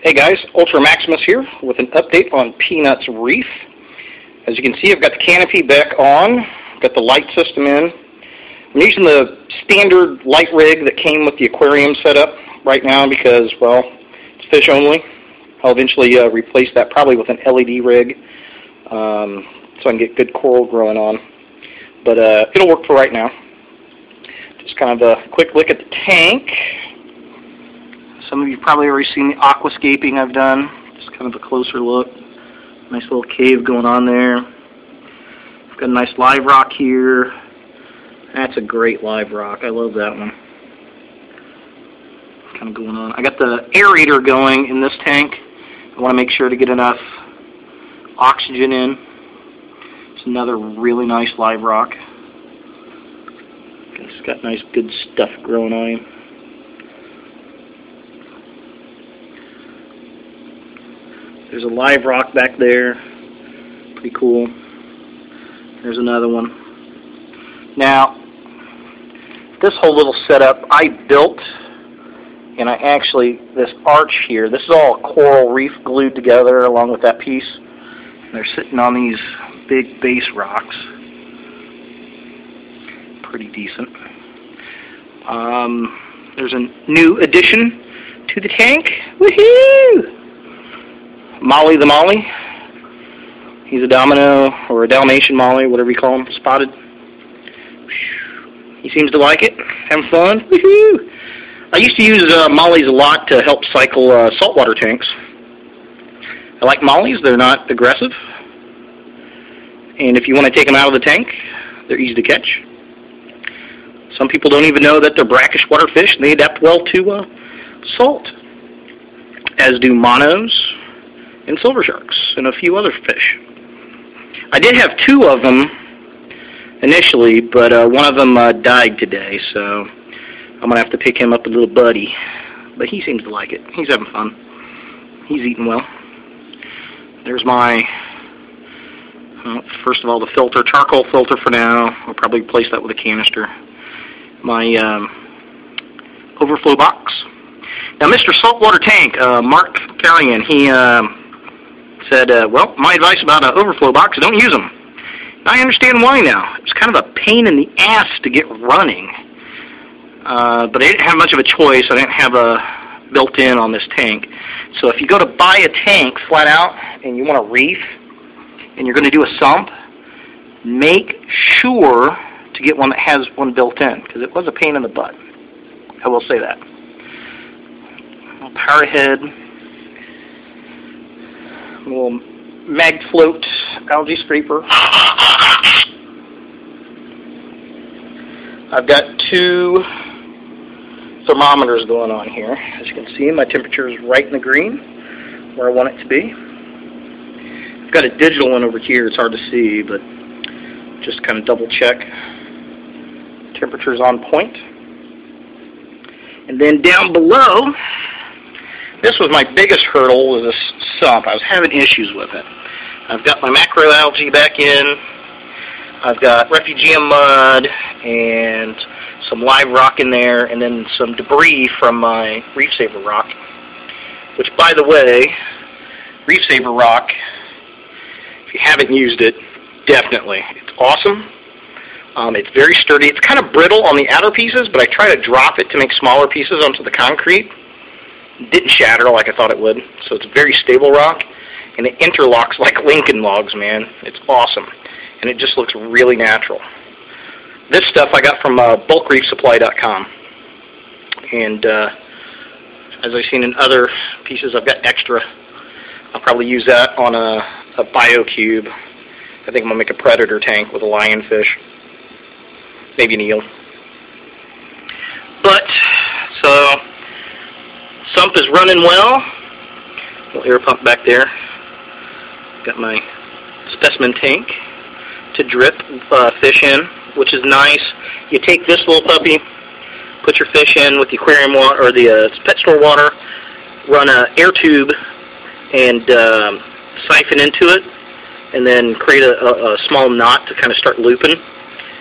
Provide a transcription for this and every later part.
Hey guys, Ultra Maximus here with an update on P-NUT's Reef. As you can see, I've got the canopy back on, got the light system in. I'm using the standard light rig that came with the aquarium setup right now because, well, it's fish only. I'll eventually uh, replace that probably with an LED rig um, so I can get good coral growing on. But uh, it'll work for right now. Just kind of a quick look at the tank. Some of you probably already seen the aquascaping I've done. Just kind of a closer look. Nice little cave going on there. I've got a nice live rock here. That's a great live rock. I love that one. Kind of going on. I got the aerator going in this tank. I want to make sure to get enough oxygen in. It's another really nice live rock. It's got nice good stuff growing on him. There's a live rock back there. Pretty cool. There's another one. Now, this whole little setup I built, and I actually, this arch here, this is all coral reef glued together along with that piece. They're sitting on these big base rocks. Pretty decent. Um, there's a new addition to the tank. Woohoo! Molly the Molly. He's a domino or a Dalmatian Molly, whatever you call him, spotted. He seems to like it, having fun. Woohoo! I used to use uh, mollies a lot to help cycle uh, saltwater tanks. I like mollies; they're not aggressive, and if you want to take them out of the tank, they're easy to catch. Some people don't even know that they're brackish water fish, and they adapt well to uh, salt, as do monos and silver sharks and a few other fish. I did have two of them initially, but uh, one of them uh, died today, so I'm going to have to pick him up a little buddy. But he seems to like it. He's having fun. He's eating well. There's my, uh, first of all, the filter, charcoal filter for now. I'll probably replace that with a canister. My um, overflow box. Now, Mr. Saltwater Tank, uh, Mark Carrion, he uh, said, uh, well, my advice about an overflow box, don't use them. I understand why now. It's kind of a pain in the ass to get running. Uh, but I didn't have much of a choice. I didn't have a built-in on this tank. So if you go to buy a tank flat out and you want a reef and you're going to do a sump, make sure to get one that has one built in because it was a pain in the butt. I will say that. Power head, little mag float algae scraper. I've got two thermometers going on here. As you can see, my temperature is right in the green, where I want it to be. I've got a digital one over here. It's hard to see, but just kind of double check. Temperature's on point. And then down below, this was my biggest hurdle was this sump. I was having issues with it. I've got my macroalgae back in. I've got refugium mud and some live rock in there, and then some debris from my Reef Saver rock. Which, by the way, Reef Saver rock, if you haven't used it, definitely. It's awesome. Um, it's very sturdy. It's kind of brittle on the outer pieces, but I try to drop it to make smaller pieces onto the concrete didn't shatter like I thought it would. So it's a very stable rock, and it interlocks like Lincoln logs, man. It's awesome, and it just looks really natural. This stuff I got from uh, bulkreefsupply.com, and uh, as I've seen in other pieces, I've got extra. I'll probably use that on a, a BioCube. I think I'm going to make a predator tank with a lionfish, maybe an eel. But, so Sump is running well. Little air pump back there. Got my specimen tank to drip uh, fish in, which is nice. You take this little puppy, put your fish in with the aquarium water or the uh, pet store water, run a air tube, and um, siphon into it, and then create a, a, a small knot to kind of start looping,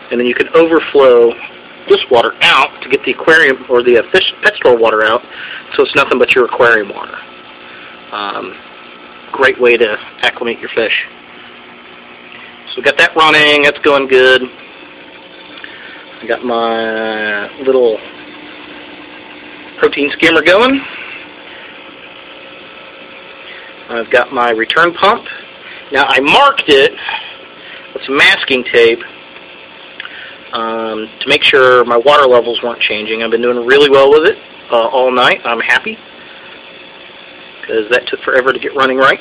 and then you can overflow this water out to get the aquarium or the uh, fish pet store water out, so it's nothing but your aquarium water. Um, great way to acclimate your fish. So we got that running, that's going good. I got my little protein skimmer going. I've got my return pump. Now I marked it with some masking tape um, to make sure my water levels weren't changing. I've been doing really well with it uh, all night. I'm happy because that took forever to get running right.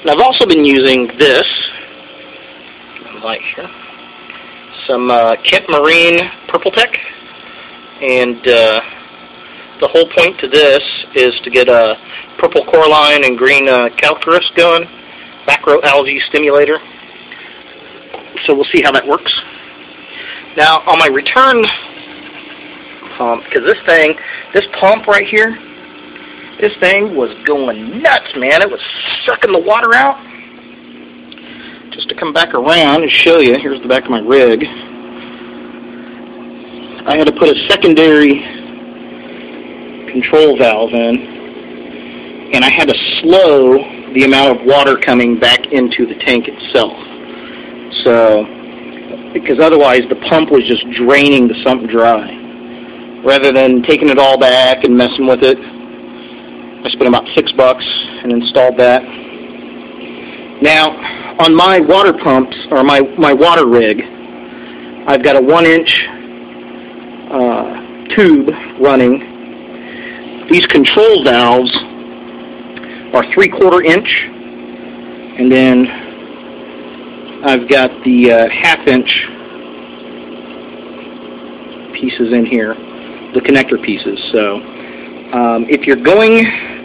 And I've also been using this light here, some uh, Kent Marine Purple Tech, and uh, the whole point to this is to get a purple coralline and green uh, calcareous going, macroalgae stimulator. So we'll see how that works. Now on my return pump, because this thing, this pump right here, this thing was going nuts, man. It was sucking the water out. Just to come back around and show you, here's the back of my rig. I had to put a secondary control valve in, and I had to slow the amount of water coming back into the tank itself. So, because otherwise the pump was just draining the sump dry. Rather than taking it all back and messing with it, I spent about six bucks and installed that. Now, on my water pumps, or my, my water rig, I've got a one inch uh, tube running. These control valves are three quarter inch, and then I've got the uh, half inch pieces in here, the connector pieces. So um, if you're going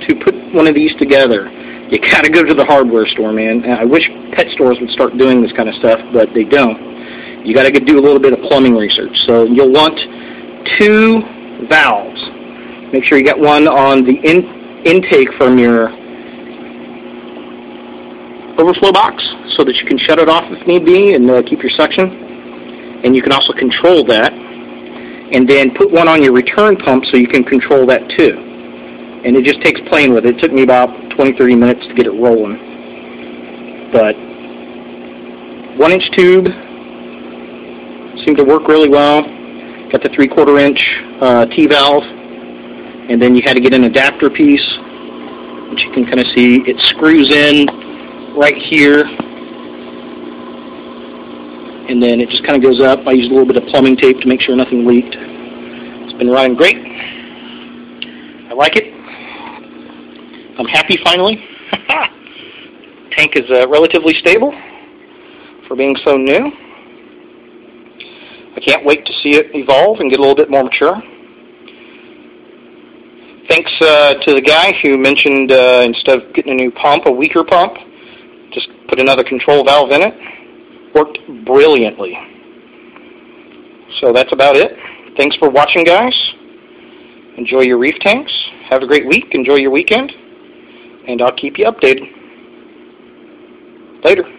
to put one of these together, you got to go to the hardware store, man. I wish pet stores would start doing this kind of stuff, but they don't. You got to do a little bit of plumbing research. So you'll want two valves. Make sure you get one on the in, intake from your overflow box so that you can shut it off if need be and uh, keep your suction. And you can also control that. And then put one on your return pump so you can control that too. And it just takes playing with it. It took me about 20, 30 minutes to get it rolling. But one inch tube seemed to work really well. Got the three quarter inch uh, T-valve. And then you had to get an adapter piece, which you can kind of see. It screws in right here. And then it just kind of goes up. I used a little bit of plumbing tape to make sure nothing leaked. It's been running great. I like it. I'm happy finally. Tank is uh, relatively stable for being so new. I can't wait to see it evolve and get a little bit more mature. Thanks uh, to the guy who mentioned uh, instead of getting a new pump, a weaker pump, just put another control valve in it. Worked brilliantly. So that's about it. Thanks for watching, guys. Enjoy your reef tanks. Have a great week. Enjoy your weekend. And I'll keep you updated. Later.